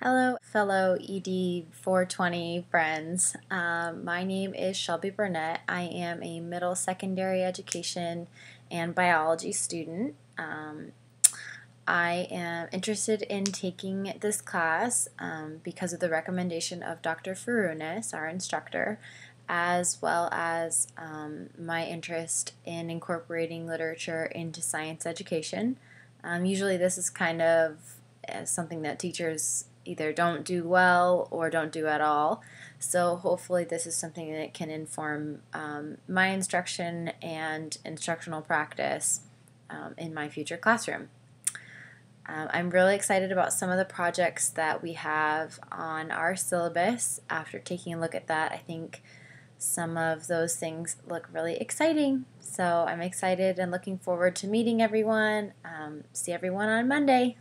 Hello, fellow ED 420 friends. Um, my name is Shelbi Burnett. I am a middle secondary education and biology student. Um, I am interested in taking this class um, because of the recommendation of Dr. Furunis, our instructor, as well as um, my interest in incorporating literature into science education. Um, usually, this is kind of uh, something that teachers either don't do well or don't do at all. So hopefully this is something that can inform um, my instruction and instructional practice um, in my future classroom. Um, I'm really excited about some of the projects that we have on our syllabus. After taking a look at that, I think some of those things look really exciting. So I'm excited and looking forward to meeting everyone. Um, see everyone on Monday.